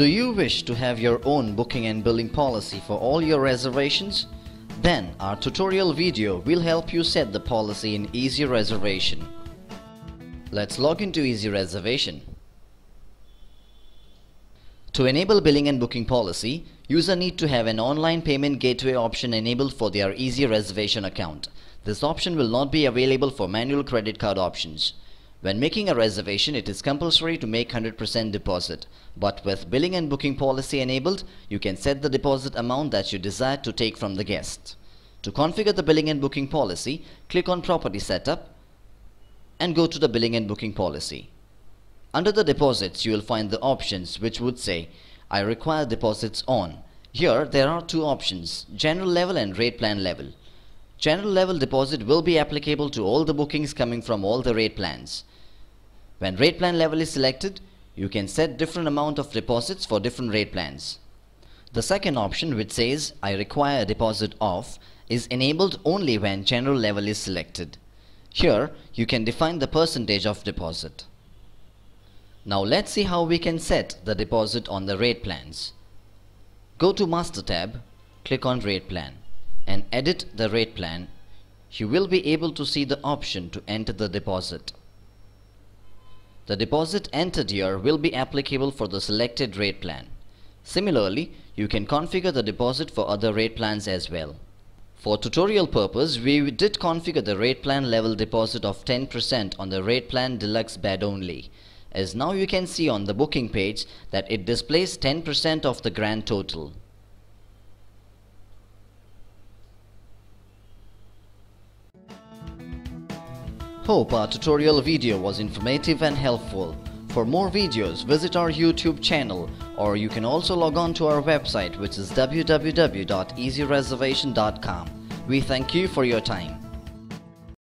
Do you wish to have your own booking and billing policy for all your reservations? Then our tutorial video will help you set the policy in eZee Reservation. Let's log into eZee Reservation. To enable billing and booking policy, user need to have an online payment gateway option enabled for their eZee Reservation account. This option will not be available for manual credit card options. When making a reservation, it is compulsory to make 100% deposit. But with billing and booking policy enabled, you can set the deposit amount that you desire to take from the guest. To configure the billing and booking policy, click on Property Setup and go to the billing and booking policy. Under the deposits, you will find the options which would say, I require deposits on. Here, there are two options, general level and rate plan level. General level deposit will be applicable to all the bookings coming from all the rate plans. When rate plan level is selected, you can set different amount of deposits for different rate plans. The second option which says I require a deposit of is enabled only when general level is selected. Here you can define the percentage of deposit. Now let's see how we can set the deposit on the rate plans. Go to Master tab, click on Rate Plan and edit the rate plan. You will be able to see the option to enter the deposit. The deposit entered here will be applicable for the selected rate plan. Similarly, you can configure the deposit for other rate plans as well. For tutorial purpose, we did configure the rate plan level deposit of 10% on the rate plan deluxe bed only. As now you can see on the booking page that it displays 10% of the grand total. Hope our tutorial video was informative and helpful. For more videos, visit our YouTube channel or you can also log on to our website which is www.ezeereservation.com. We thank you for your time.